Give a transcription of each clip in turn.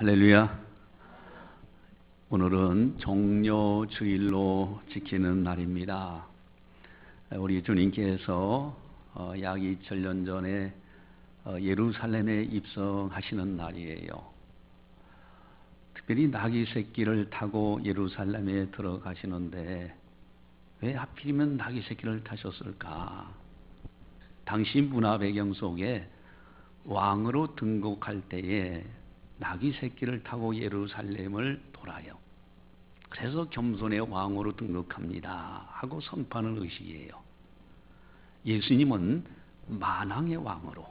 할렐루야. 오늘은 종려 주일로 지키는 날입니다. 우리 주님께서 어, 약 2000년 전에 어, 예루살렘에 입성하시는 날이에요. 특별히 나귀 새끼를 타고 예루살렘에 들어가시는데 왜 하필이면 나귀 새끼를 타셨을까? 당시 문화 배경 속에 왕으로 등극할 때에 나귀 새끼를 타고 예루살렘을 돌아요. 그래서 겸손의 왕으로 등극합니다. 하고 선포하는 의식이에요. 예수님은 만왕의 왕으로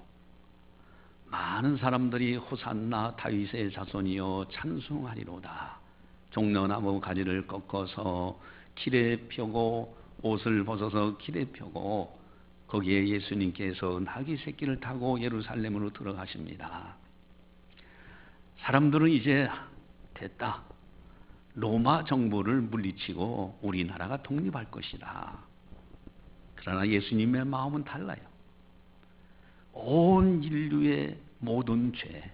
많은 사람들이 호산나 다윗의 자손이여 찬송하리로다. 종려나무 가지를 꺾어서 길에 펴고 옷을 벗어서 길에 펴고 거기에 예수님께서 나귀 새끼를 타고 예루살렘으로 들어가십니다. 사람들은 이제 됐다. 로마 정부를 물리치고 우리나라가 독립할 것이다. 그러나 예수님의 마음은 달라요. 온 인류의 모든 죄,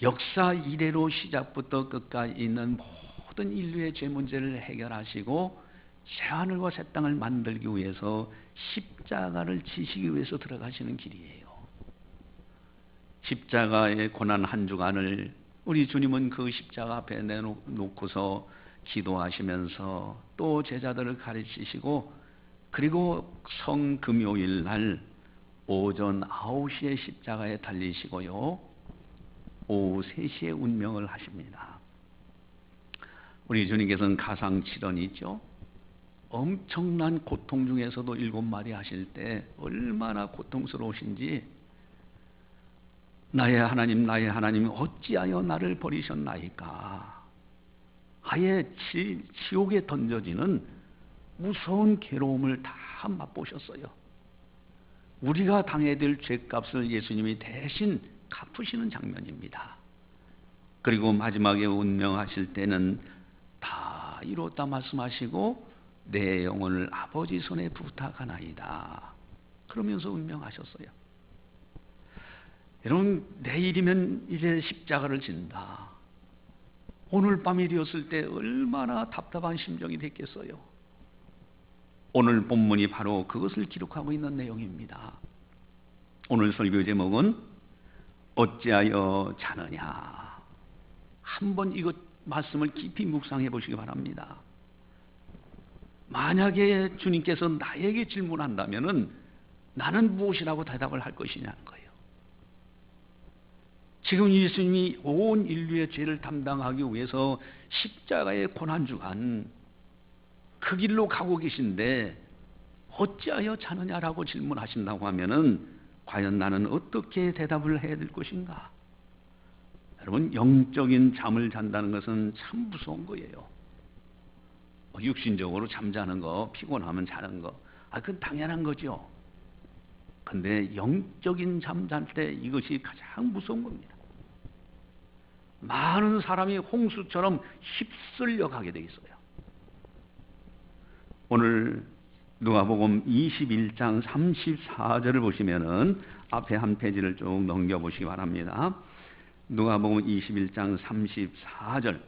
역사 이래로 시작부터 끝까지 있는 모든 인류의 죄 문제를 해결하시고 새하늘과 새 땅을 만들기 위해서 십자가를 지시기 위해서 들어가시는 길이에요. 십자가의 고난 한 주간을 우리 주님은 그 십자가 앞에 내놓고서 기도하시면서 또 제자들을 가르치시고 그리고 성금요일 날 오전 9시에 십자가에 달리시고요. 오후 3시에 운명을 하십니다. 우리 주님께서는 가상칠언이 있죠. 엄청난 고통 중에서도 일곱 마리 하실 때 얼마나 고통스러우신지 나의 하나님 나의 하나님 어찌하여 나를 버리셨나이까 아예 지, 지옥에 던져지는 무서운 괴로움을 다 맛보셨어요. 우리가 당해야 될 죄값을 예수님이 대신 갚으시는 장면입니다. 그리고 마지막에 운명하실 때는 다 이뤘다 말씀하시고 내 영혼을 아버지 손에 부탁하나이다. 그러면서 운명하셨어요. 여러분 내일이면 이제 십자가를 진다. 오늘 밤이 되었을 때 얼마나 답답한 심정이 됐겠어요. 오늘 본문이 바로 그것을 기록하고 있는 내용입니다. 오늘 설교 제목은 어찌하여 자느냐. 한번 이것 말씀을 깊이 묵상해 보시기 바랍니다. 만약에 주님께서 나에게 질문한다면은 나는 무엇이라고 대답을 할 것이냐는 거예요. 지금 예수님이 온 인류의 죄를 담당하기 위해서 십자가의 고난 주간 그 길로 가고 계신데 어찌하여 자느냐라고 질문하신다고 하면은 과연 나는 어떻게 대답을 해야 될 것인가? 여러분 영적인 잠을 잔다는 것은 참 무서운 거예요. 뭐 육신적으로 잠자는 거, 피곤하면 자는 거, 아 그건 당연한 거죠. 근데 영적인 잠잘 때 이것이 가장 무서운 겁니다. 많은 사람이 홍수처럼 휩쓸려 가게 돼 있어요. 오늘 누가복음 21장 34절을 보시면은 앞에 한 페이지를 쭉 넘겨 보시기 바랍니다. 누가복음 21장 34절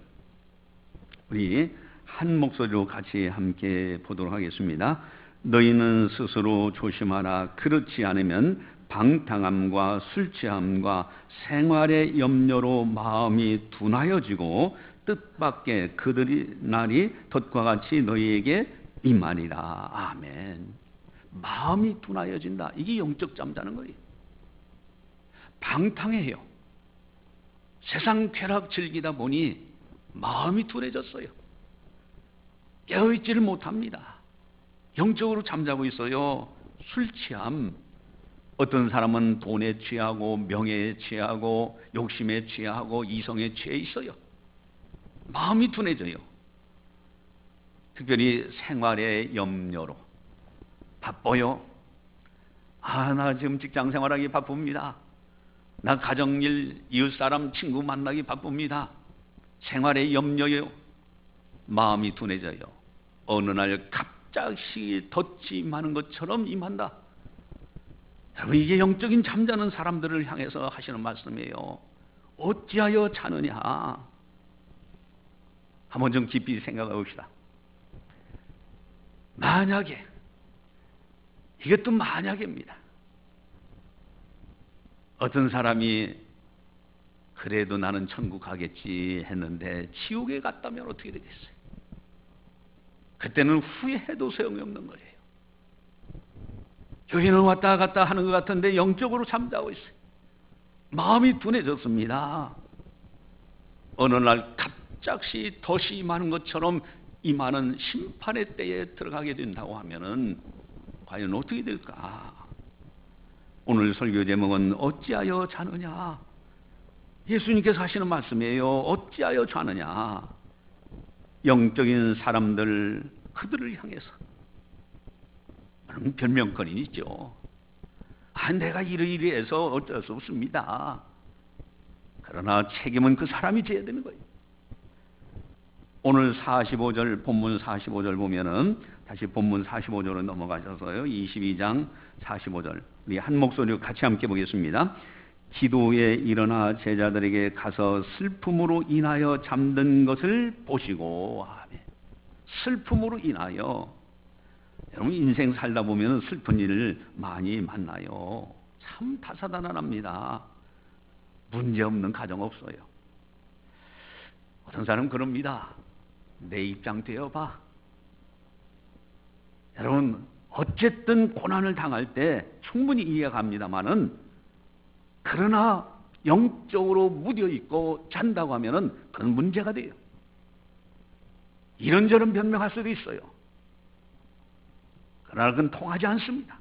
우리 한 목소리로 같이 함께 보도록 하겠습니다. 너희는 스스로 조심하라. 그렇지 않으면 방탕함과 술 취함과 생활의 염려로 마음이 둔하여지고 뜻밖의 그들이 날이 덫과 같이 너희에게 임하리라. 아멘. 마음이 둔하여진다. 이게 영적 잠자는 거예요. 방탕해요. 세상 쾌락 즐기다 보니 마음이 둔해졌어요. 깨어있지를 못합니다. 영적으로 잠자고 있어요. 술 취함. 어떤 사람은 돈에 취하고 명예에 취하고 욕심에 취하고 이성에 취해 있어요. 마음이 둔해져요. 특별히 생활의 염려로 바빠요. 아, 나 지금 직장 생활하기 바쁩니다. 나 가정일, 이웃사람, 친구 만나기 바쁩니다. 생활의 염려요. 마음이 둔해져요. 어느 날 갑자기 덫이 많은 것처럼 임한다. 여러분 이게 영적인 잠자는 사람들을 향해서 하시는 말씀이에요. 어찌하여 자느냐? 한번 좀 깊이 생각해 봅시다. 만약에 이것도 만약입니다. 어떤 사람이 그래도 나는 천국 가겠지 했는데 지옥에 갔다면 어떻게 되겠어요? 그때는 후회해도 소용이 없는 거예요. 교회는 왔다 갔다 하는 것 같은데 영적으로 잠자고 있어요. 마음이 둔해졌습니다. 어느 날 갑작시 더 심하는 것처럼 이 많은 심판의 때에 들어가게 된다고 하면은 과연 어떻게 될까? 오늘 설교 제목은 어찌하여 자느냐? 예수님께서 하시는 말씀이에요. 어찌하여 자느냐? 영적인 사람들 그들을 향해서 그런 변명거리 있죠. 아, 내가 이러이러해서 어쩔 수 없습니다. 그러나 책임은 그 사람이 져야 되는 거예요. 오늘 45절 본문 45절 보면은 다시 본문 45절로 넘어가셔서요. 22장 45절. 우리 한 목소리로 같이 함께 보겠습니다. 기도에 일어나 제자들에게 가서 슬픔으로 인하여 잠든 것을 보시고 아멘. 슬픔으로 인하여 여러분 인생 살다 보면 슬픈 일을 많이 만나요. 참 다사다난합니다. 문제 없는 가정 없어요. 어떤 사람 그럽니다. 내 입장 되어봐. 여러분, 어쨌든 고난을 당할 때 충분히 이해갑니다만은 그러나 영적으로 무뎌 있고 잔다고 하면은 그건 문제가 돼요. 이런저런 변명할 수도 있어요. 그러나 그건 통하지 않습니다.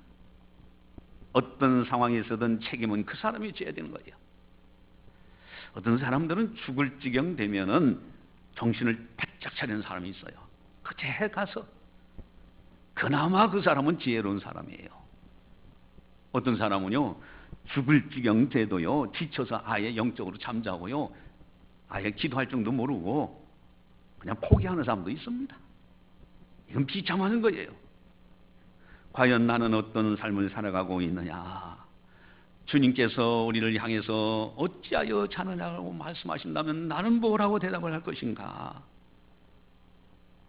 어떤 상황에서든 책임은 그 사람이 져야 되는 거예요. 어떤 사람들은 죽을 지경 되면은 정신을 바짝 차리는 사람이 있어요. 그때 가서 그나마 그 사람은 지혜로운 사람이에요. 어떤 사람은요 죽을 지경 돼도요 지쳐서 아예 영적으로 잠자고요 아예 기도할 정도 모르고 그냥 포기하는 사람도 있습니다. 이건 비참하는 거예요. 과연 나는 어떤 삶을 살아가고 있느냐? 주님께서 우리를 향해서 어찌하여 자느냐고 말씀하신다면 나는 뭐라고 대답을 할 것인가?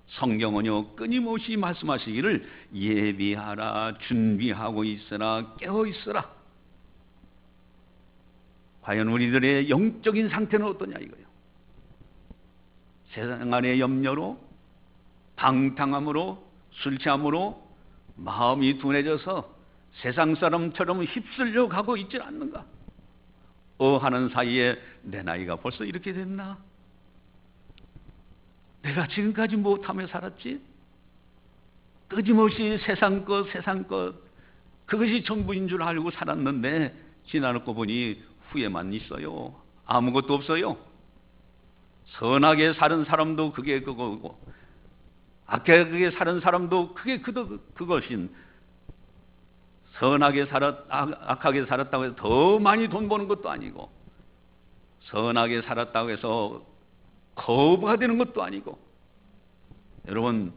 성경은요 끊임없이 말씀하시기를 예비하라 준비하고 있으라 깨어 있으라 과연 우리들의 영적인 상태는 어떠냐 이거예요 세상 안의 염려로 방탕함으로 술 취함으로 마음이 둔해져서 세상 사람처럼 휩쓸려 가고 있지 않는가 어 하는 사이에 내 나이가 벌써 이렇게 됐나 내가 지금까지 못하며 살았지? 끊임없이 세상 것, 세상 것, 그것이 전부인 줄 알고 살았는데, 지나놓고 보니 후회만 있어요. 아무것도 없어요. 선하게 사는 사람도 그게 그거고, 악하게 사는 사람도 그게 그것인, 선하게 살았, 악하게 살았다고 해서 더 많이 돈 버는 것도 아니고, 선하게 살았다고 해서 거부가 되는 것도 아니고 여러분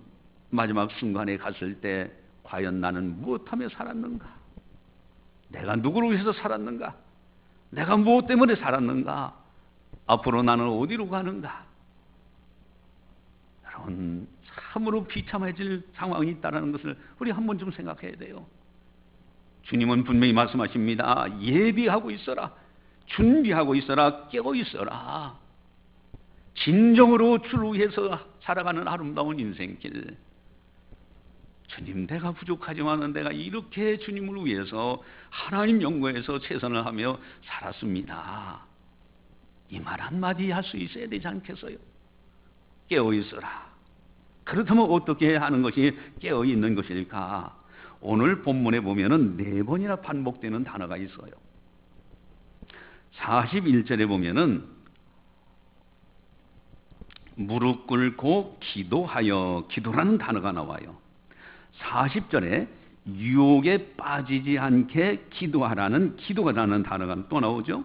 마지막 순간에 갔을 때 과연 나는 무엇하며 살았는가? 내가 누구를 위해서 살았는가? 내가 무엇 때문에 살았는가? 앞으로 나는 어디로 가는가? 여러분 참으로 비참해질 상황이 있다는 것을 우리 한 번 좀 생각해야 돼요. 주님은 분명히 말씀하십니다. 예비하고 있어라. 준비하고 있어라. 깨고 있어라. 진정으로 주를 위해서 살아가는 아름다운 인생길. 주님, 내가 부족하지만 내가 이렇게 주님을 위해서 하나님 연구에서 최선을 하며 살았습니다. 이 말 한마디 할 수 있어야 되지 않겠어요? 깨어 있어라. 그렇다면 어떻게 하는 것이 깨어 있는 것일까? 오늘 본문에 보면은 네 번이나 반복되는 단어가 있어요. 41절에 보면은 무릎 꿇고 기도하여 기도라는 단어가 나와요. 40절에 유혹에 빠지지 않게 기도하라는 기도가 라는 단어가 또 나오죠.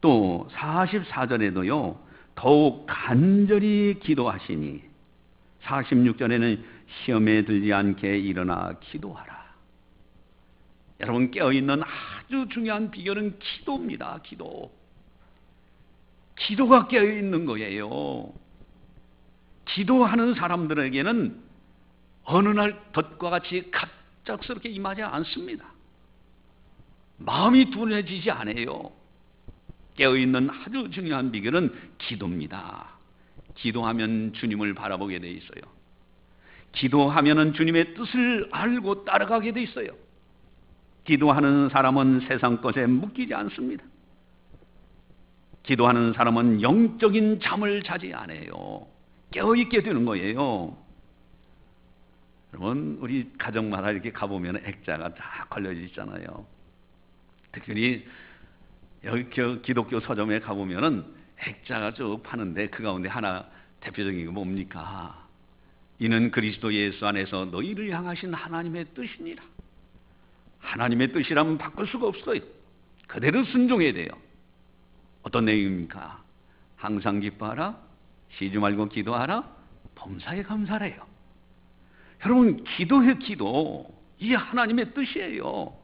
또 44절에도요. 더욱 간절히 기도하시니 46절에는 시험에 들지 않게 일어나 기도하라. 여러분 깨어있는 아주 중요한 비결은 기도입니다. 기도. 기도가 깨어 있는 거예요. 기도하는 사람들에게는 어느 날 덫과 같이 갑작스럽게 임하지 않습니다. 마음이 둔해지지 않아요. 깨어있는 아주 중요한 비결은 기도입니다. 기도하면 주님을 바라보게 돼 있어요. 기도하면 주님의 뜻을 알고 따라가게 돼 있어요. 기도하는 사람은 세상 것에 묶이지 않습니다. 기도하는 사람은 영적인 잠을 자지 않아요. 깨어있게 되는 거예요. 여러분, 우리 가정마다 이렇게 가보면 액자가 다 걸려져 있잖아요. 특별히 여기 기독교 서점에 가보면은 액자가 쭉 파는데 그 가운데 하나 대표적인 게 뭡니까? 이는 그리스도 예수 안에서 너희를 향하신 하나님의 뜻이니라. 하나님의 뜻이라면 바꿀 수가 없어요. 그대로 순종해야 돼요. 어떤 내용입니까? 항상 기뻐하라, 쉬지 말고 기도하라, 범사에 감사해요. 여러분, 기도해 기도. 이게 하나님의 뜻이에요.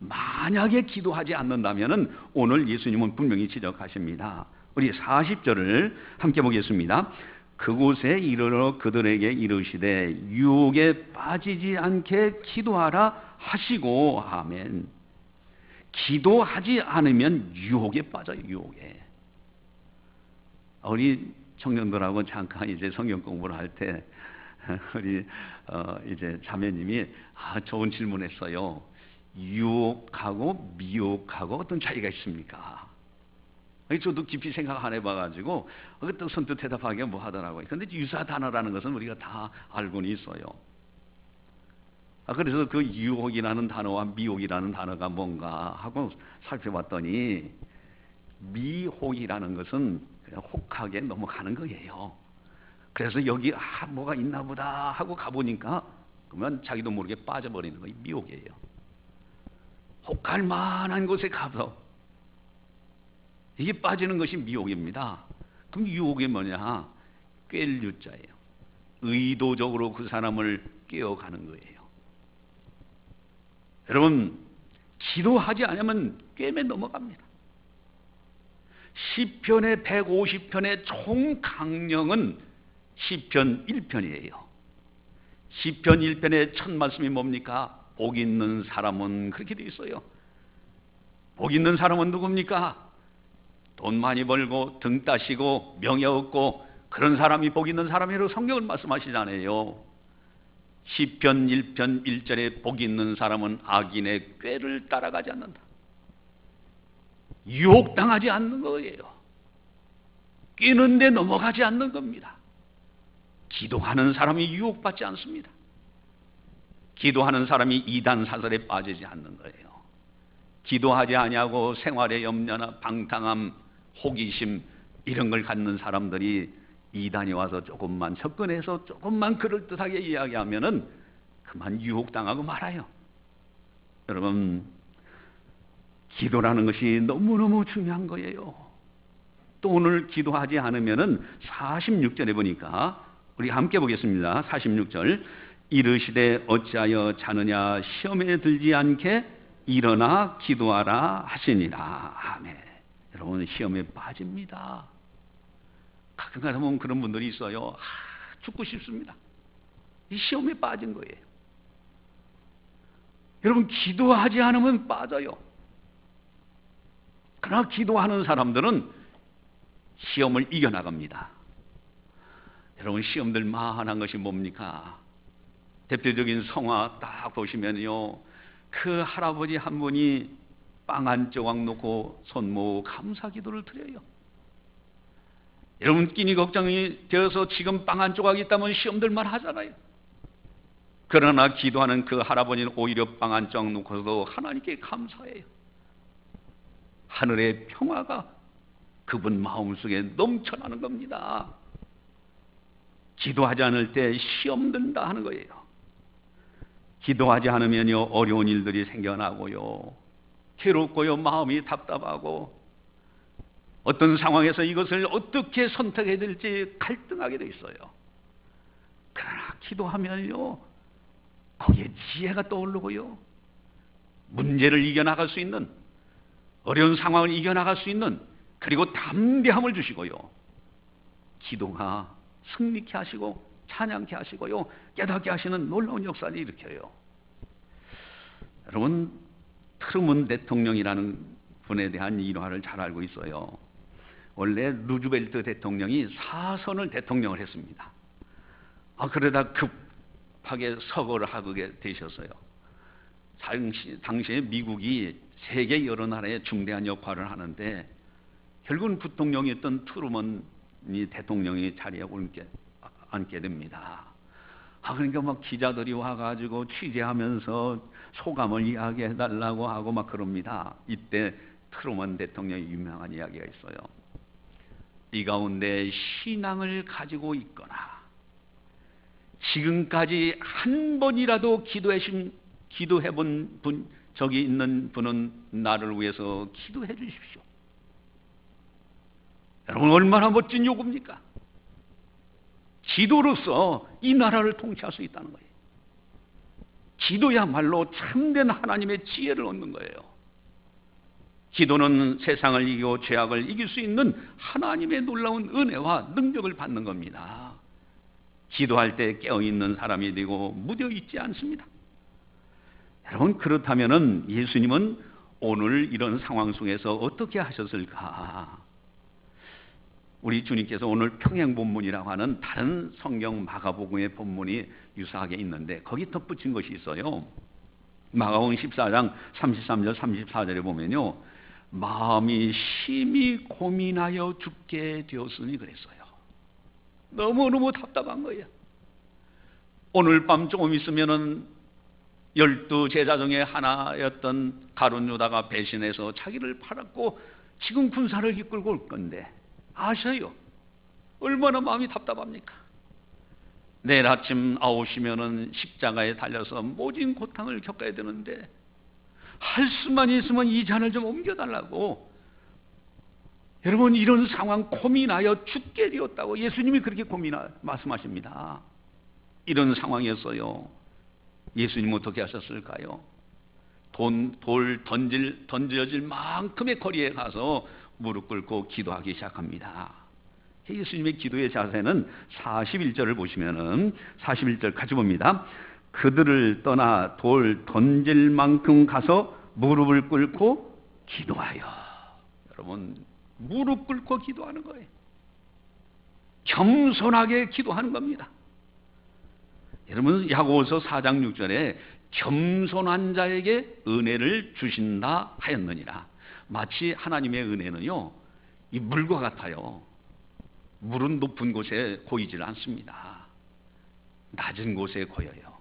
만약에 기도하지 않는다면 오늘 예수님은 분명히 지적하십니다. 우리 40절을 함께 보겠습니다. 그곳에 이르러 그들에게 이르시되 유혹에 빠지지 않게 기도하라 하시고 아멘. 기도하지 않으면 유혹에 빠져요. 유혹에. 우리 청년들하고 잠깐 이제 성경 공부를 할 때 우리 어 이제 자매님이 아 좋은 질문했어요. 유혹하고 미혹하고 어떤 차이가 있습니까? 저도 깊이 생각 안 해봐가지고 그때 선뜻 대답하기가 뭐 하더라고요. 근데 유사 단어라는 것은 우리가 다 알고는 있어요. 아, 그래서 그 유혹이라는 단어와 미혹이라는 단어가 뭔가 하고 살펴봤더니 미혹이라는 것은 그냥 혹하게 넘어가는 거예요. 그래서 여기 아 뭐가 있나 보다 하고 가보니까 그러면 자기도 모르게 빠져버리는 거예요. 미혹이에요. 혹할 만한 곳에 가서 이게 빠지는 것이 미혹입니다. 그럼 유혹이 뭐냐? 꿰 유자예요. 의도적으로 그 사람을 깨어가는 거예요. 여러분, 기도하지 않으면 꿰매 넘어갑니다. 시편의 150편의 총 강령은 시편 1편이에요. 시편 1편의 첫 말씀이 뭡니까? 복 있는 사람은 그렇게 돼 있어요. 복 있는 사람은 누굽니까? 돈 많이 벌고 등 따시고 명예 얻고 그런 사람이 복 있는 사람이라고 성경을 말씀하시잖아요. 시편 1편 1절에 복 있는 사람은 악인의 꾀를 따라가지 않는다. 유혹당하지 않는 거예요. 끼는데 넘어가지 않는 겁니다. 기도하는 사람이 유혹받지 않습니다. 기도하는 사람이 이단 사설에 빠지지 않는 거예요. 기도하지 아니하고 생활의 염려나 방탕함, 호기심 이런 걸 갖는 사람들이 이단이 와서 조금만 접근해서 조금만 그럴듯하게 이야기하면은 그만 유혹당하고 말아요. 여러분, 기도라는 것이 너무너무 중요한 거예요. 또 오늘 기도하지 않으면은 46절에 보니까 우리 함께 보겠습니다. 46절. 이르시되 어찌하여 자느냐 시험에 들지 않게 일어나 기도하라 하시니라. 아멘. 여러분 시험에 빠집니다. 가끔 가다 보면 그런 분들이 있어요. 아, 죽고 싶습니다. 이 시험에 빠진 거예요. 여러분 기도하지 않으면 빠져요. 그러나 기도하는 사람들은 시험을 이겨나갑니다. 여러분 시험들 많은 것이 뭡니까? 대표적인 성화 딱 보시면요. 그 할아버지 한 분이 빵 한 조각 놓고 손 모으고 감사 기도를 드려요. 여러분 끼니 걱정이 되어서 지금 빵 한 조각이 있다면 시험 들만 하잖아요. 그러나 기도하는 그 할아버지는 오히려 빵 한 조각 놓고도 하나님께 감사해요. 하늘의 평화가 그분 마음속에 넘쳐나는 겁니다. 기도하지 않을 때 시험 든다 하는 거예요. 기도하지 않으면요 어려운 일들이 생겨나고요 괴롭고요 마음이 답답하고 어떤 상황에서 이것을 어떻게 선택해야 될지 갈등하게 돼 있어요. 그러나 기도하면요 거기에 지혜가 떠오르고요 문제를 이겨나갈 수 있는 어려운 상황을 이겨나갈 수 있는 그리고 담대함을 주시고요. 기도가 승리케 하시고 찬양케 하시고요. 깨닫게 하시는 놀라운 역사를 일으켜요. 여러분 트루먼 대통령이라는 분에 대한 일화를 잘 알고 있어요. 원래 루즈벨트 대통령이 사선을 대통령을 했습니다. 아 그러다 급하게 서거를 하게 되셨어요. 당시, 당시에 미국이 세계 여러 나라에 중대한 역할을 하는데 결국은 부통령이었던 트루먼이 대통령이 자리에 올게 앉게 됩니다. 아 그러니까 막 기자들이 와가지고 취재하면서 소감을 이야기해 달라고 하고 막 그럽니다. 이때 트루먼 대통령의 유명한 이야기가 있어요. 이 가운데 신앙을 가지고 있거나 지금까지 한 번이라도 기도해신 기도해 본 분, 저기 있는 분은 나를 위해서 기도해 주십시오. 여러분, 얼마나 멋진 요구입니까? 기도로서 이 나라를 통치할 수 있다는 거예요. 기도야말로 참된 하나님의 지혜를 얻는 거예요. 기도는 세상을 이기고 죄악을 이길 수 있는 하나님의 놀라운 은혜와 능력을 받는 겁니다. 기도할 때 깨어있는 사람이 되고 무뎌 있지 않습니다. 여러분 그렇다면은 예수님은 오늘 이런 상황 속에서 어떻게 하셨을까? 우리 주님께서 오늘 평행 본문이라고 하는 다른 성경 마가복음의 본문이 유사하게 있는데 거기 덧붙인 것이 있어요. 마가복음 14장 33절 34절에 보면요. 마음이 심히 고민하여 죽게 되었으니 그랬어요. 너무너무 답답한 거예요. 오늘 밤 조금 있으면은 열두 제자 중에 하나였던 가룟 유다가 배신해서 자기를 팔았고 지금 군사를 이끌고 올 건데 아셔요. 얼마나 마음이 답답합니까? 내일 아침 9시면은 십자가에 달려서 모진 고탕을 겪어야 되는데 할 수만 있으면 이 잔을 좀 옮겨달라고 여러분 이런 상황 고민하여 죽게 되었다고 예수님이 그렇게 고민하 말씀하십니다. 이런 상황이었어요. 예수님 어떻게 하셨을까요? 돈, 돌 던질, 던져질 만큼의 거리에 가서 무릎 꿇고 기도하기 시작합니다. 예수님의 기도의 자세는 41절을 보시면은 41절 같이 봅니다. 그들을 떠나 돌 던질 만큼 가서 무릎을 꿇고 기도하여. 여러분, 무릎 꿇고 기도하는 거예요. 겸손하게 기도하는 겁니다. 여러분 야고보서 4장 6절에 겸손한 자에게 은혜를 주신다 하였느니라. 마치 하나님의 은혜는요. 이 물과 같아요. 물은 높은 곳에 고이질 않습니다. 낮은 곳에 고여요.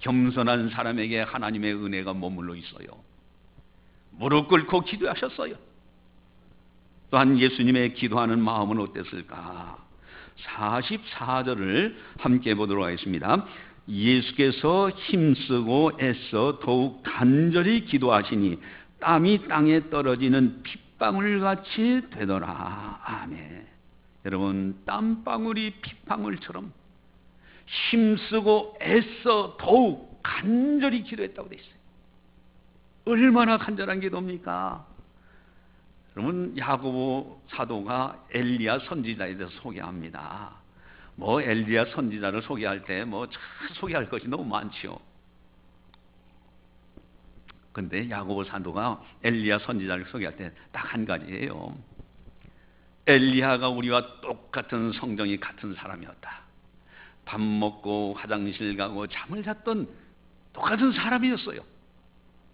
겸손한 사람에게 하나님의 은혜가 머물러 있어요. 무릎 꿇고 기도하셨어요. 또한 예수님의 기도하는 마음은 어땠을까? 44절을 함께 보도록 하겠습니다. 예수께서 힘쓰고 애써 더욱 간절히 기도하시니 땀이 땅에 떨어지는 핏방울 같이 되더라. 아멘. 여러분, 땀방울이 핏방울처럼 힘쓰고 애써 더욱 간절히 기도했다고 되어 있어요. 얼마나 간절한 기도입니까? 그러면 야고보 사도가 엘리야 선지자에 대해서 소개합니다. 뭐 엘리야 선지자를 소개할 때 뭐 소개할 것이 너무 많지요. 근데 야고보 사도가 엘리야 선지자를 소개할 때 딱 한 가지예요. 엘리야가 우리와 똑같은 성정이 같은 사람이었다. 밥 먹고 화장실 가고 잠을 잤던 똑같은 사람이었어요.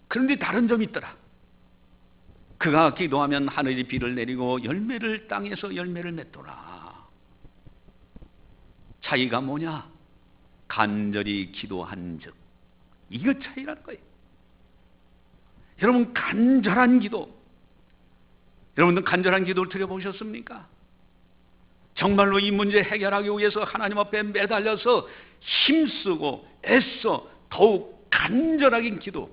그런데 다른 점이 있더라. 그가 기도하면 하늘이 비를 내리고 열매를 땅에서 열매를 맺더라. 차이가 뭐냐? 간절히 기도한 즉. 이거 차이라는 거예요. 여러분, 간절한 기도. 여러분들 간절한 기도를 드려보셨습니까? 정말로 이 문제 해결하기 위해서 하나님 앞에 매달려서 힘쓰고 애써 더욱 간절하게 기도.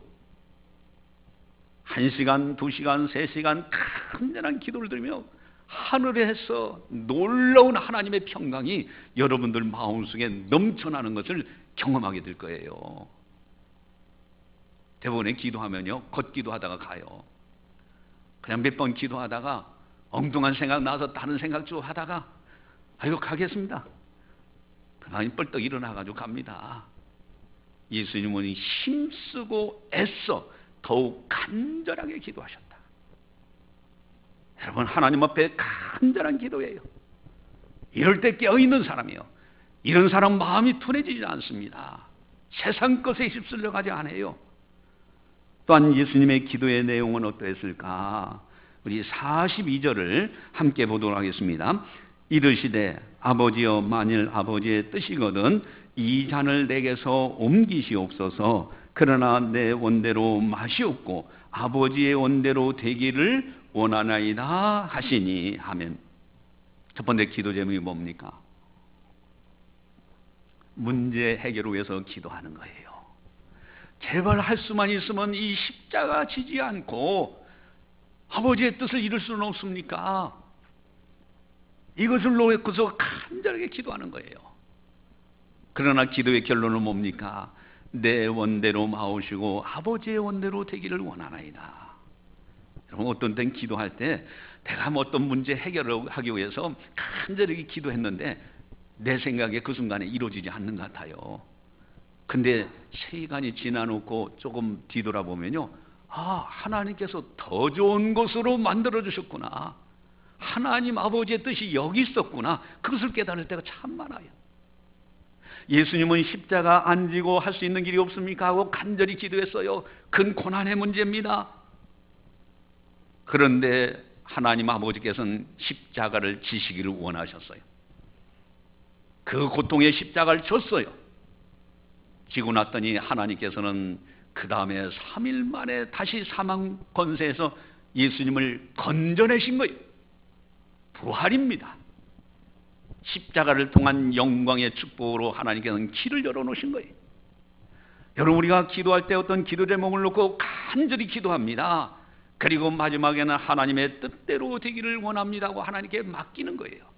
한 시간, 두 시간, 세 시간 간절한 기도를 들으며 하늘에서 놀라운 하나님의 평강이 여러분들 마음속에 넘쳐나는 것을 경험하게 될 거예요. 대부분의 기도하면요, 걷기도 하다가 가요. 그냥 몇 번 기도하다가 엉뚱한 생각 나서 다른 생각 쭉 하다가 아이고 가겠습니다. 그러니 뻘떡 일어나가지고 갑니다. 예수님은 힘쓰고 애써 더욱 간절하게 기도하셨다. 여러분 하나님 앞에 간절한 기도예요. 이럴 때 깨어있는 사람이요. 이런 사람 마음이 둔해지지 않습니다. 세상 것에 휩쓸려 가지 않아요. 또한 예수님의 기도의 내용은 어떠했을까? 우리 42절을 함께 보도록 하겠습니다. 이르시되 아버지여 만일 아버지의 뜻이거든 이 잔을 내게서 옮기시옵소서 그러나 내 원대로 마시옵고 아버지의 원대로 되기를 원하나이다 하시니 하면 첫 번째 기도 제목이 뭡니까? 문제 해결을 위해서 기도하는 거예요. 제발 할 수만 있으면 이 십자가 지지 않고 아버지의 뜻을 이룰 수는 없습니까? 이것을 놓고서 간절하게 기도하는 거예요. 그러나 기도의 결론은 뭡니까? 내 원대로 마오시고 아버지의 원대로 되기를 원하나이다. 여러분 어떤 땐 기도할 때 내가 뭐 어떤 문제 해결을 하기 위해서 간절하게 기도했는데 내 생각에 그 순간에 이루어지지 않는 것 같아요. 근데 시간이 지나놓고 조금 뒤돌아보면요. 아, 하나님께서 더 좋은 것으로 만들어 주셨구나. 하나님 아버지의 뜻이 여기 있었구나. 그것을 깨달을 때가 참 많아요. 예수님은 십자가 안 지고 할 수 있는 길이 없습니까? 하고 간절히 기도했어요. 큰 고난의 문제입니다. 그런데 하나님 아버지께서는 십자가를 지시기를 원하셨어요. 그 고통의 십자가를 줬어요. 지고 났더니 하나님께서는 그 다음에 3일 만에 다시 사망 권세에서 예수님을 건져내신 거예요. 부활입니다. 십자가를 통한 영광의 축복으로 하나님께서는 길을 열어놓으신 거예요. 여러분 우리가 기도할 때 어떤 기도 제목을 놓고 간절히 기도합니다. 그리고 마지막에는 하나님의 뜻대로 되기를 원합니다고 하나님께 맡기는 거예요.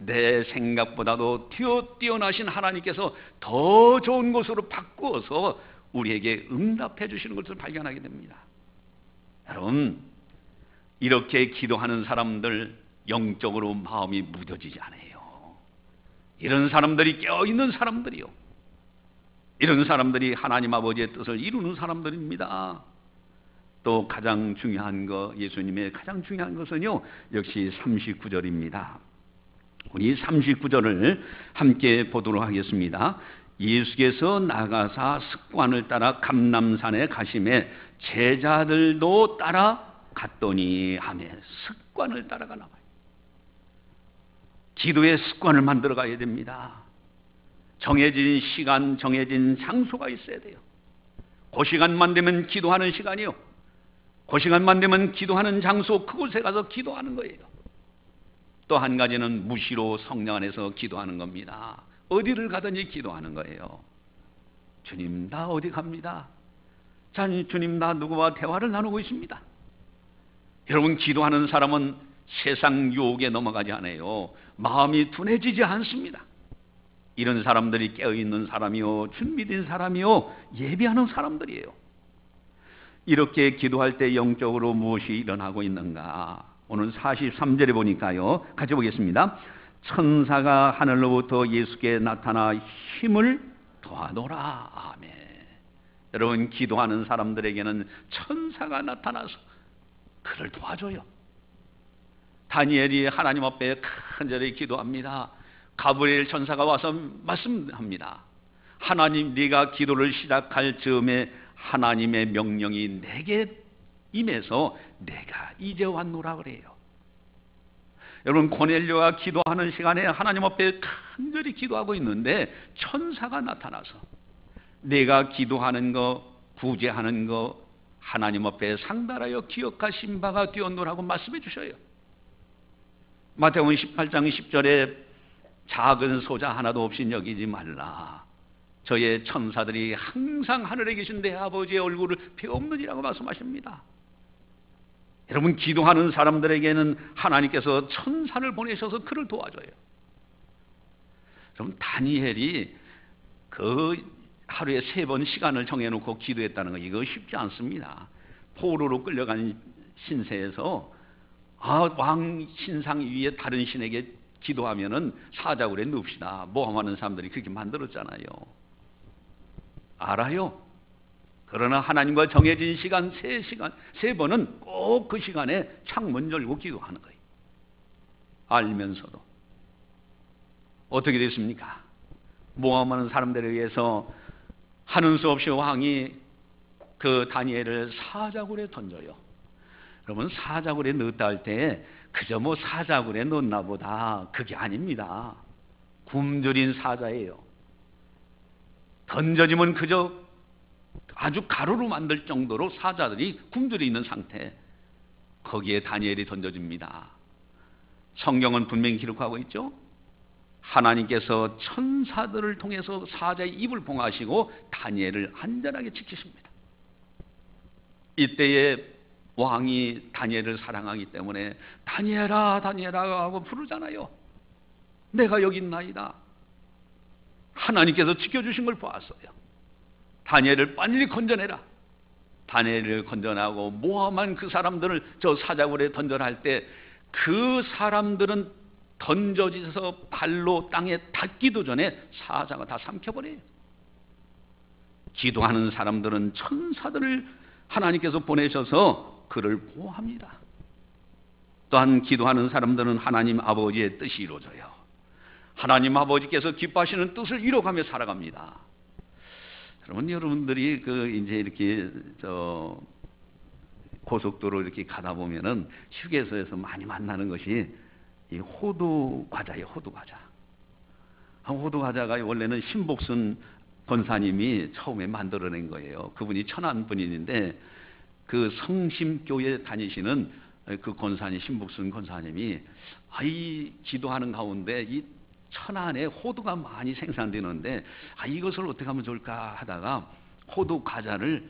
내 생각보다도 뛰어나신 하나님께서 더 좋은 것으로 바꾸어서 우리에게 응답해 주시는 것을 발견하게 됩니다. 여러분, 이렇게 기도하는 사람들 영적으로 마음이 무뎌지지 않아요. 이런 사람들이 깨어있는 사람들이요. 이런 사람들이 하나님 아버지의 뜻을 이루는 사람들입니다. 또 가장 중요한 거, 예수님의 가장 중요한 것은요, 역시 39절입니다. 우리 39절을 함께 보도록 하겠습니다. 예수께서 나가사 습관을 따라 감남산에 가심에 제자들도 따라 갔더니 하며 습관을 따라가 나와요. 기도의 습관을 만들어 가야 됩니다. 정해진 시간, 정해진 장소가 있어야 돼요. 그 시간만 되면 기도하는 시간이요. 그 시간만 되면 기도하는 장소, 그곳에 가서 기도하는 거예요. 또 한 가지는 무시로 성령 안에서 기도하는 겁니다. 어디를 가든지 기도하는 거예요. 주님, 나 어디 갑니다. 자, 주님, 나 누구와 대화를 나누고 있습니다. 여러분, 기도하는 사람은 세상 유혹에 넘어가지 않아요. 마음이 둔해지지 않습니다. 이런 사람들이 깨어있는 사람이요, 준비된 사람이요, 예비하는 사람들이에요. 이렇게 기도할 때 영적으로 무엇이 일어나고 있는가? 오늘 43절에 보니까요. 같이 보겠습니다. 천사가 하늘로부터 예수께 나타나 힘을 도와노라. 아멘. 여러분, 기도하는 사람들에게는 천사가 나타나서 그를 도와줘요. 다니엘이 하나님 앞에 간절히 기도합니다. 가브리엘 천사가 와서 말씀합니다. 하나님 네가 기도를 시작할 즈음에 하나님의 명령이 내게 임해서 내가 이제 왔노라 그래요. 여러분 고넬료가 기도하는 시간에 하나님 앞에 간절히 기도하고 있는데 천사가 나타나서 내가 기도하는 거 구제하는 거 하나님 앞에 상달하여 기억하신 바가 되었노라고 말씀해 주셔요. 마태복음 18장 10절에 작은 소자 하나도 없이 여기지 말라. 저의 천사들이 항상 하늘에 계신 내 아버지의 얼굴을 배없느니라고 말씀하십니다. 여러분 기도하는 사람들에게는 하나님께서 천사를 보내셔서 그를 도와줘요. 여러분 다니엘이 그 하루에 세 번 시간을 정해놓고 기도했다는 거 이거 쉽지 않습니다. 포로로 끌려간 신세에서 아, 왕 신상 위에 다른 신에게 기도하면은 사자굴에 눕시다. 모함하는 사람들이 그렇게 만들었잖아요. 알아요. 그러나 하나님과 정해진 시간 세 시간 세 번은 꼭 그 시간에 창문 열고 기도하는 거예요. 알면서도 어떻게 됐습니까? 모함하는 사람들에 의해서 하는 수 없이 왕이 그 다니엘을 사자굴에 던져요. 그러면 사자굴에 넣었다 할 때 그저 뭐 사자굴에 넣나 보다 그게 아닙니다. 굶주린 사자예요. 던져지면 그저 아주 가루로 만들 정도로 사자들이 굶주려 있는 상태. 거기에 다니엘이 던져집니다. 성경은 분명히 기록하고 있죠. 하나님께서 천사들을 통해서 사자의 입을 봉하시고 다니엘을 안전하게 지키십니다. 이때에 왕이 다니엘을 사랑하기 때문에 다니엘아 다니엘아 하고 부르잖아요. 내가 여기 있나이다. 하나님께서 지켜주신 걸 보았어요. 다니엘을 빨리 건져내라. 다니엘을 건져나고 모함한 그 사람들을 저 사자굴에 던져라 할때 그 사람들은 던져져서 발로 땅에 닿기도 전에 사자가 다 삼켜버려요. 기도하는 사람들은 천사들을 하나님께서 보내셔서 그를 보호합니다. 또한 기도하는 사람들은 하나님 아버지의 뜻이 이루어져요. 하나님 아버지께서 기뻐하시는 뜻을 이뤄가며 살아갑니다. 그러면 여러분들이 그 이제 이렇게 저 고속도로 이렇게 가다 보면은 휴게소에서 많이 만나는 것이 이 호두 과자예요, 호두 과자. 아, 호두 과자가 원래는 신복순 권사님이 처음에 만들어낸 거예요. 그분이 천안 분인데 그 성심교회 다니시는 그 권사님 신복순 권사님이 아이 기도하는 가운데 이 천안에 호두가 많이 생산되는데 아 이것을 어떻게 하면 좋을까 하다가 호두 과자를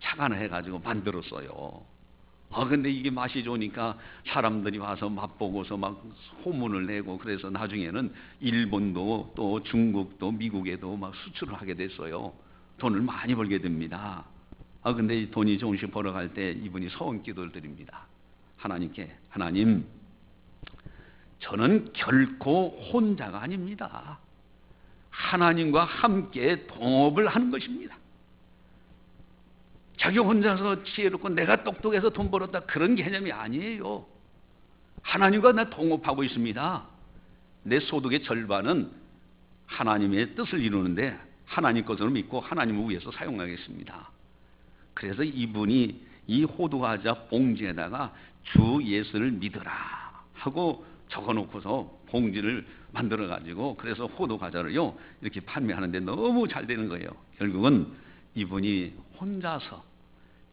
착안해 가지고 만들었어요. 아 근데 이게 맛이 좋으니까 사람들이 와서 맛보고서 막 소문을 내고 그래서 나중에는 일본도 또 중국도 미국에도 막 수출을 하게 됐어요. 돈을 많이 벌게 됩니다. 아 근데 돈이 조금씩 벌어갈 때 이분이 서원 기도를 드립니다. 하나님께 하나님 저는 결코 혼자가 아닙니다. 하나님과 함께 동업을 하는 것입니다. 자기 혼자서 지혜롭고 내가 똑똑해서 돈 벌었다 그런 개념이 아니에요. 하나님과 나 동업하고 있습니다. 내 소득의 절반은 하나님의 뜻을 이루는데 하나님 것으로 믿고 하나님을 위해서 사용하겠습니다. 그래서 이분이 이 호두과자 봉지에다가 주 예수를 믿어라 하고 적어놓고서 봉지를 만들어 가지고 그래서 호두 과자를요 이렇게 판매하는데 너무 잘 되는 거예요. 결국은 이분이 혼자서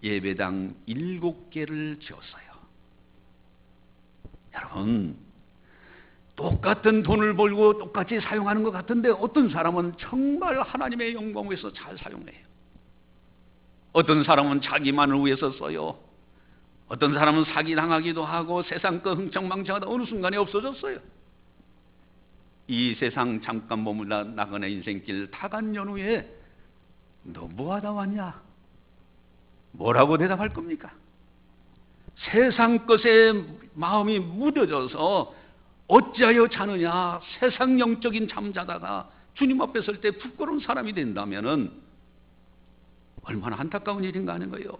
예배당 일곱 개를 지었어요. 여러분 똑같은 돈을 벌고 똑같이 사용하는 것 같은데 어떤 사람은 정말 하나님의 영광을 위해서 잘 사용해요. 어떤 사람은 자기만을 위해서 써요. 어떤 사람은 사기당하기도 하고 세상 거 흥청망청하다 어느 순간에 없어졌어요. 이 세상 잠깐 머물러 나가는 인생길 다간 연후에 너 뭐하다 왔냐? 뭐라고 대답할 겁니까? 세상 것에 마음이 무뎌져서 어찌하여 자느냐? 세상 영적인 잠자다가 주님 앞에 설 때 부끄러운 사람이 된다면은 얼마나 안타까운 일인가 하는 거예요.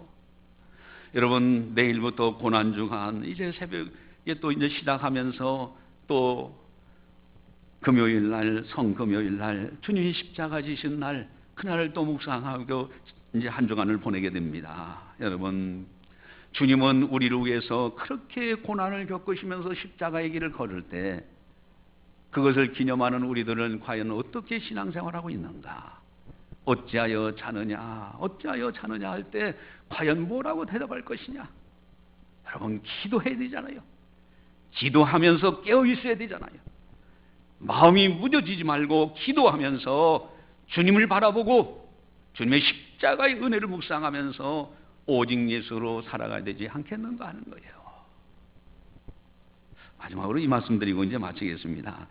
여러분 내일부터 고난 주간 이제 새벽에 또 이제 시작하면서 또 금요일 날 성금요일 날 주님이 십자가 지신 날 그날을 또 묵상하고 이제 한 주간을 보내게 됩니다. 여러분 주님은 우리를 위해서 그렇게 고난을 겪으시면서 십자가의 길을 걸을 때 그것을 기념하는 우리들은 과연 어떻게 신앙생활하고 있는가? 어찌하여 자느냐, 어찌하여 자느냐 할 때 과연 뭐라고 대답할 것이냐? 여러분 기도해야 되잖아요. 기도하면서 깨어 있어야 되잖아요. 마음이 무뎌지지 말고 기도하면서 주님을 바라보고 주님의 십자가의 은혜를 묵상하면서 오직 예수로 살아가야 되지 않겠는가 하는 거예요. 마지막으로 이 말씀 드리고 이제 마치겠습니다.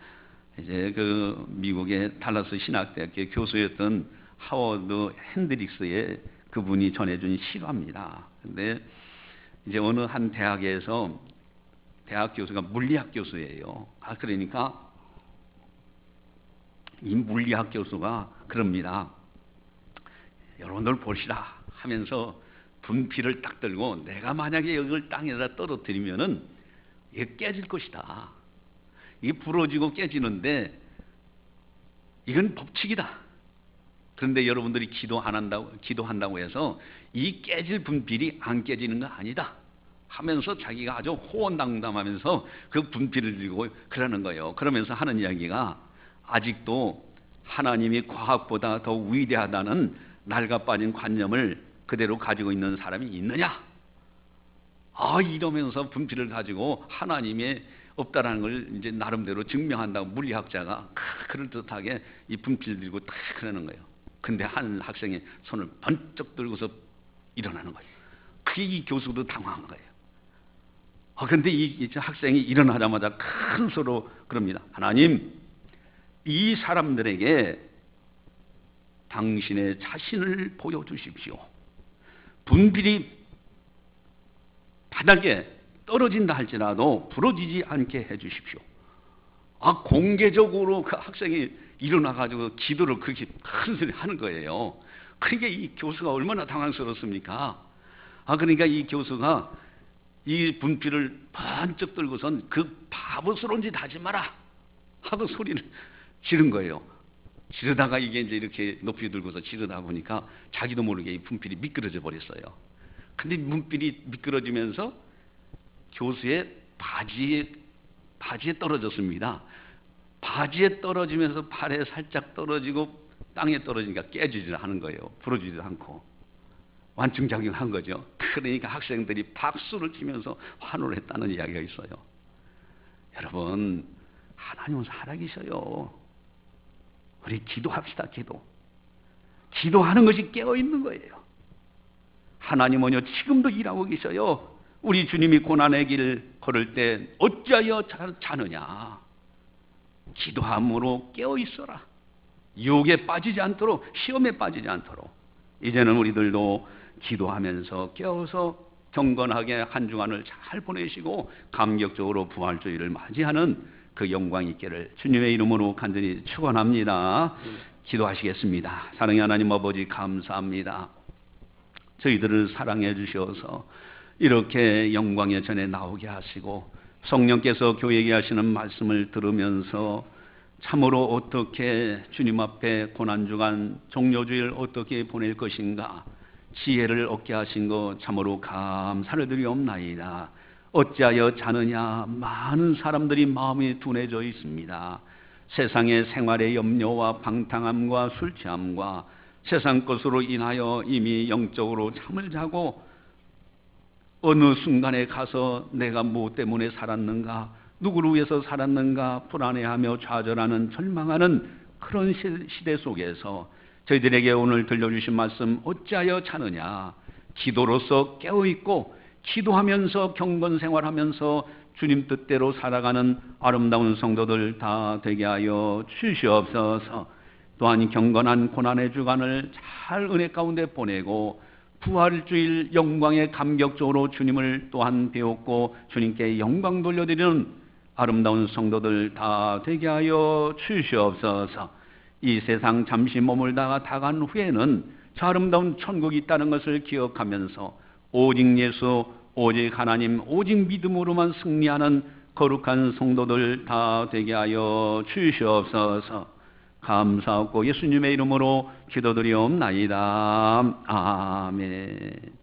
이제 그 미국의 달라스 신학대학교 교수였던 하워드 핸드릭스의 그분이 전해준 실화입니다. 근데 이제 어느 한 대학에서 대학 교수가 물리학 교수예요. 아 그러니까 이 물리학 교수가 그럽니다. 여러분들 보시라 하면서 분필을 딱 들고 내가 만약에 이걸 땅에다 떨어뜨리면은 이게 깨질 것이다. 이게 부러지고 깨지는데 이건 법칙이다. 그런데 여러분들이 기도 안 한다고 기도한다고 해서 이 깨질 분필이 안 깨지는 거 아니다. 하면서 자기가 아주 호언당담하면서 그 분필을 들고 그러는 거예요. 그러면서 하는 이야기가 아직도 하나님이 과학보다 더 위대하다는 낡아 빠진 관념을 그대로 가지고 있는 사람이 있느냐? 아 이러면서 분필을 가지고 하나님의 없다라는 걸 이제 나름대로 증명한다고 물리학자가 그럴듯하게 이 분필 들고 딱 그러는 거예요. 근데 한 학생이 손을 번쩍 들고서 일어나는 거예요. 그게 이 교수도 당황한 거예요. 아, 근데 이, 이 학생이 일어나자마자 큰 소로 그럽니다. 하나님, 이 사람들에게 당신의 자신을 보여주십시오. 분필이 바닥에 떨어진다 할지라도 부러지지 않게 해주십시오. 아, 공개적으로 그 학생이 일어나가지고 기도를 그렇게 큰 소리 하는 거예요. 그러니까 이 교수가 얼마나 당황스럽습니까? 아, 그러니까 이 교수가 이 분필을 번쩍 들고선 그 바보스러운 짓 하지 마라! 하고 소리를 지른 거예요. 지르다가 이게 이제 이렇게 높이 들고서 지르다 보니까 자기도 모르게 이 분필이 미끄러져 버렸어요. 근데 분필이 미끄러지면서 교수의 바지에 바지에 떨어졌습니다. 바지에 떨어지면서 팔에 살짝 떨어지고 땅에 떨어지니까 깨지지 하는 거예요. 부러지지도 않고 완충작용한 거죠. 그러니까 학생들이 박수를 치면서 환호를 했다는 이야기가 있어요. 여러분 하나님은 살아계셔요. 우리 기도합시다. 기도. 기도하는 것이 깨어 있는 거예요. 하나님은요 지금도 일하고 계셔요. 우리 주님이 고난의 길 걸을 때 어찌하여 자느냐? 기도함으로 깨어 있어라. 유혹에 빠지지 않도록 시험에 빠지지 않도록 이제는 우리들도 기도하면서 깨어서 경건하게 한 주간을 잘 보내시고 감격적으로 부활주의를 맞이하는 그 영광이 있기를 주님의 이름으로 간절히 축원합니다. 기도하시겠습니다. 사랑의 하나님 아버지 감사합니다. 저희들을 사랑해 주셔서 이렇게 영광의 전에 나오게 하시고 성령께서 교회에게 하시는 말씀을 들으면서 참으로 어떻게 주님 앞에 고난주간 종료주일 어떻게 보낼 것인가 지혜를 얻게 하신 것 참으로 감사를 드리옵나이다. 어찌하여 자느냐 많은 사람들이 마음이 둔해져 있습니다. 세상의 생활의 염려와 방탕함과 술 취함과 세상 것으로 인하여 이미 영적으로 잠을 자고 어느 순간에 가서 내가 무엇 때문에 살았는가, 누구를 위해서 살았는가 불안해하며 좌절하는 절망하는 그런 시대 속에서 저희들에게 오늘 들려주신 말씀 어찌하여 자느냐. 기도로서 깨어있고 기도하면서 경건 생활하면서 주님 뜻대로 살아가는 아름다운 성도들 다 되게 하여 주시옵소서. 또한 경건한 고난의 주간을 잘 은혜 가운데 보내고 부활주일 영광의 감격적으로 주님을 또한 배웠고 주님께 영광 돌려드리는 아름다운 성도들 다 되게 하여 주시옵소서. 이 세상 잠시 머물다가 다간 후에는 저 아름다운 천국이 있다는 것을 기억하면서 오직 예수, 오직 하나님, 오직 믿음으로만 승리하는 거룩한 성도들 다 되게 하여 주시옵소서. 감사하고 예수님의 이름으로 기도드리옵나이다. 아멘.